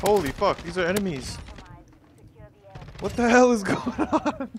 Holy fuck, these are enemies. What the hell is going on?